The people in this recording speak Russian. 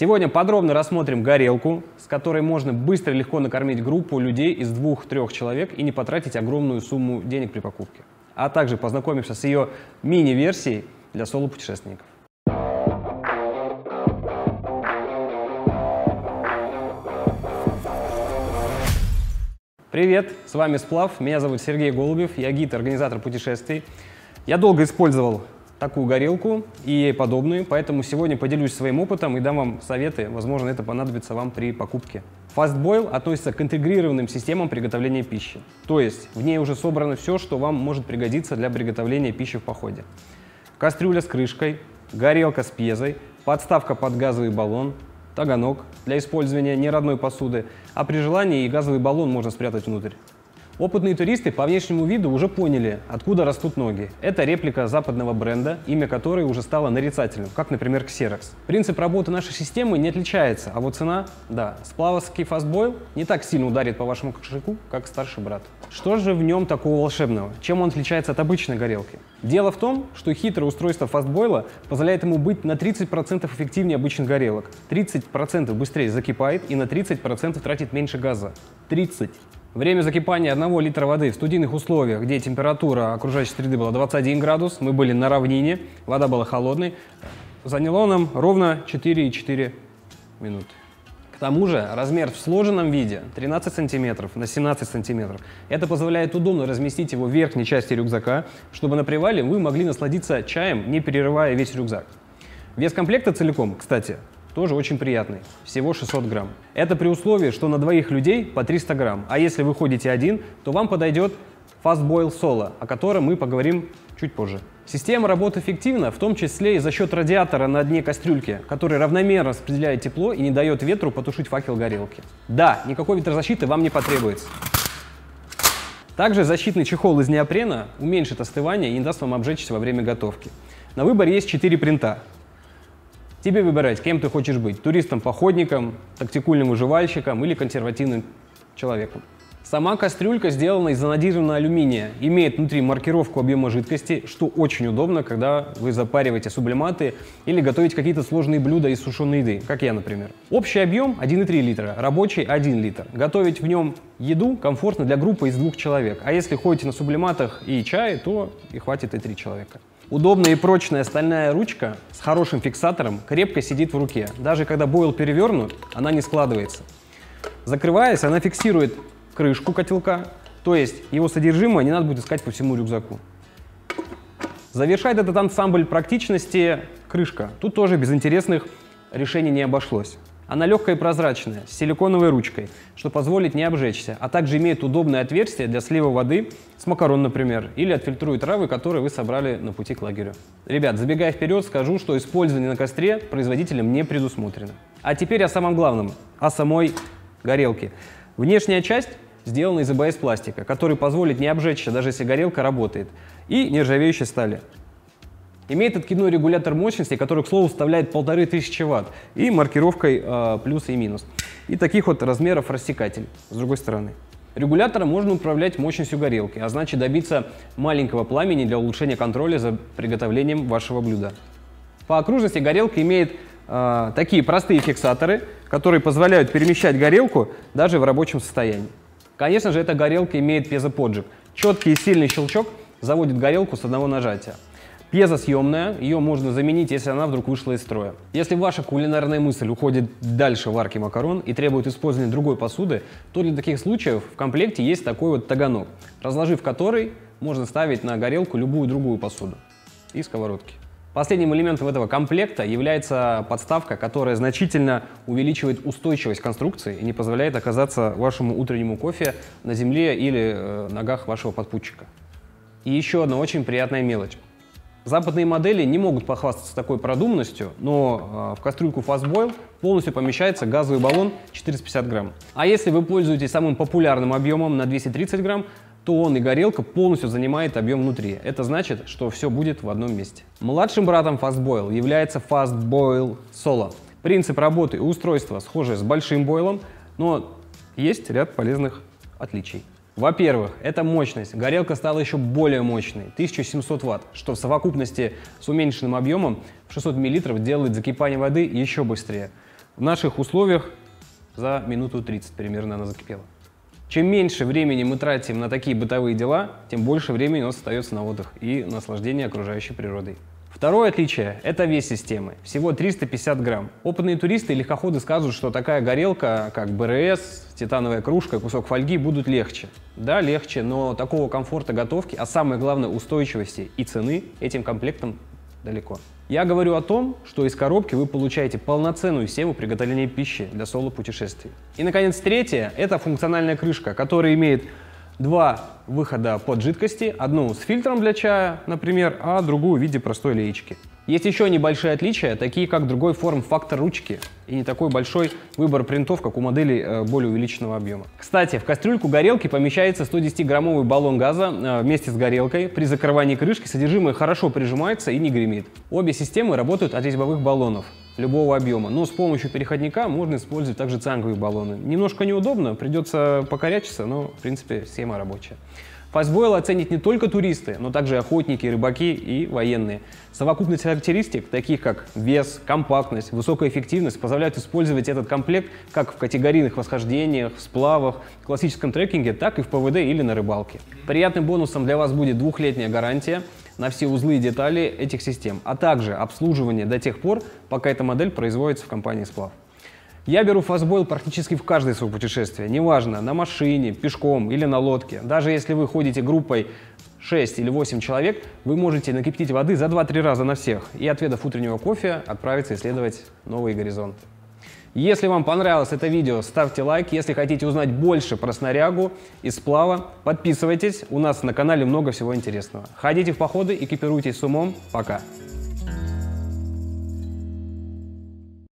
Сегодня подробно рассмотрим горелку, с которой можно быстро и легко накормить группу людей из двух-трех человек и не потратить огромную сумму денег при покупке. А также познакомимся с ее мини-версией для соло-путешественников. Привет, с вами Сплав, меня зовут Сергей Голубев, я гид, организатор путешествий. Я долго использовал такую горелку и ей подобные, поэтому сегодня поделюсь своим опытом и дам вам советы, возможно, это понадобится вам при покупке. Fast Boil относится к интегрированным системам приготовления пищи, то есть в ней уже собрано все, что вам может пригодиться для приготовления пищи в походе. Кастрюля с крышкой, горелка с пьезой, подставка под газовый баллон, таганок для использования неродной посуды, а при желании и газовый баллон можно спрятать внутрь. Опытные туристы по внешнему виду уже поняли, откуда растут ноги. Это реплика западного бренда, имя которой уже стало нарицательным, как, например, Xerox. Принцип работы нашей системы не отличается, а вот цена, да, сплавовский фастбойл не так сильно ударит по вашему кошельку, как старший брат. Что же в нем такого волшебного? Чем он отличается от обычной горелки? Дело в том, что хитрое устройство фастбойла позволяет ему быть на 30% эффективнее обычных горелок. 30% быстрее закипает и на 30% тратит меньше газа. 30. Время закипания 1 литра воды в студийных условиях, где температура окружающей среды была 21 градус, мы были на равнине, вода была холодной, заняло нам ровно 4,4 минуты. К тому же размер в сложенном виде 13 сантиметров на 17 сантиметров. Это позволяет удобно разместить его в верхней части рюкзака, чтобы на привале вы могли насладиться чаем, не перерывая весь рюкзак. Вес комплекта целиком, кстати, тоже очень приятный, всего 600 грамм. Это при условии, что на двоих людей по 300 грамм, а если вы ходите один, то вам подойдет Fast Boil Solo, о котором мы поговорим чуть позже. Система работает эффективна, в том числе и за счет радиатора на дне кастрюльки, который равномерно распределяет тепло и не дает ветру потушить факел горелки. Да, никакой ветрозащиты вам не потребуется. Также защитный чехол из неопрена уменьшит остывание и не даст вам обжечься во время готовки. На выбор есть 4 принта. Тебе выбирать, кем ты хочешь быть. Туристом-походником, тактикульным выживальщиком или консервативным человеком. Сама кастрюлька сделана из анодированного алюминия, имеет внутри маркировку объема жидкости, что очень удобно, когда вы запариваете сублиматы или готовите какие-то сложные блюда из сушеной еды, как я, например. Общий объем 1,3 литра, рабочий 1 литр. Готовить в нем еду комфортно для группы из двух человек, а если ходите на сублиматах и чае, то и хватит и три человека. Удобная и прочная стальная ручка с хорошим фиксатором крепко сидит в руке. Даже когда бойл перевернут, она не складывается. Закрываясь, она фиксирует крышку котелка, то есть его содержимое не надо будет искать по всему рюкзаку. Завершает этот ансамбль практичности крышка. Тут тоже без интересных решений не обошлось. Она легкая и прозрачная, с силиконовой ручкой, что позволит не обжечься, а также имеет удобное отверстие для слива воды с макарон, например, или отфильтрует травы, которые вы собрали на пути к лагерю. Ребят, забегая вперед, скажу, что использование на костре производителем не предусмотрено. А теперь о самом главном, о самой горелке. Внешняя часть сделана из АБС пластика, который позволит не обжечься, даже если горелка работает, и нержавеющей стали. Имеет откидной регулятор мощности, который, к слову, составляет 1500 ватт, и маркировкой э, плюс и минус. И таких вот размеров рассекатель с другой стороны. Регулятором можно управлять мощностью горелки, а значит добиться маленького пламени для улучшения контроля за приготовлением вашего блюда. По окружности горелка имеет э, такие простые фиксаторы, которые позволяют перемещать горелку даже в рабочем состоянии. Конечно же, эта горелка имеет пьезоподжиг. Четкий и сильный щелчок заводит горелку с одного нажатия. Пьеза съемная, ее можно заменить, если она вдруг вышла из строя. Если ваша кулинарная мысль уходит дальше варки макарон и требует использования другой посуды, то для таких случаев в комплекте есть такой вот таганок, разложив который можно ставить на горелку любую другую посуду и сковородки. Последним элементом этого комплекта является подставка, которая значительно увеличивает устойчивость конструкции и не позволяет оказаться вашему утреннему кофе на земле или э, ногах вашего подпутчика. И еще одна очень приятная мелочь. Западные модели не могут похвастаться такой продуманностью, но э, в кастрюльку Fastboil полностью помещается газовый баллон 450 грамм. А если вы пользуетесь самым популярным объемом на 230 грамм, то он и горелка полностью занимает объем внутри. Это значит, что все будет в одном месте. Младшим братом Fastboil является Fastboil Solo. Принцип работы и устройства схожи с большим бойлом, но есть ряд полезных отличий. Во-первых, это мощность. Горелка стала еще более мощной, 1700 ватт, что в совокупности с уменьшенным объемом в 600 мл делает закипание воды еще быстрее. В наших условиях за минуту 30 примерно она закипела. Чем меньше времени мы тратим на такие бытовые дела, тем больше времени у нас остается на отдых и наслаждение окружающей природой. Второе отличие – это вес системы. Всего 350 грамм. Опытные туристы и легкоходы скажут, что такая горелка, как БРС, титановая кружка, кусок фольги будут легче. Да, легче, но такого комфорта готовки, а самое главное устойчивости и цены этим комплектом далеко. Я говорю о том, что из коробки вы получаете полноценную схему приготовления пищи для соло-путешествий. И, наконец, третье – это функциональная крышка, которая имеет два выхода под жидкости, одну с фильтром для чая, например, а другую в виде простой леечки. Есть еще небольшие отличия, такие как другой форм-фактор ручки и не такой большой выбор принтов, как у моделей э, более увеличенного объема. Кстати, в кастрюльку горелки помещается 110-граммовый баллон газа э, вместе с горелкой. При закрывании крышки содержимое хорошо прижимается и не гремит. Обе системы работают от резьбовых баллонов любого объема. Но с помощью переходника можно использовать также цанговые баллоны. Немножко неудобно, придется покорячиться, но в принципе схема рабочая. Фастбойл оценить не только туристы, но также охотники, рыбаки и военные. Совокупность характеристик, таких как вес, компактность, высокая эффективность, позволяют использовать этот комплект как в категорийных восхождениях, сплавах, классическом трекинге, так и в ПВД или на рыбалке. Приятным бонусом для вас будет двухлетняя гарантия на все узлы и детали этих систем, а также обслуживание до тех пор, пока эта модель производится в компании «Сплав». Я беру фастбойл практически в каждое свое путешествие, неважно, на машине, пешком или на лодке. Даже если вы ходите группой 6 или 8 человек, вы можете накипятить воды за 2-3 раза на всех и, отведав утреннего кофе, отправиться исследовать новые горизонты. Если вам понравилось это видео, ставьте лайк. Если хотите узнать больше про снарягу и сплава, подписывайтесь. У нас на канале много всего интересного. Ходите в походы, экипируйтесь с умом. Пока!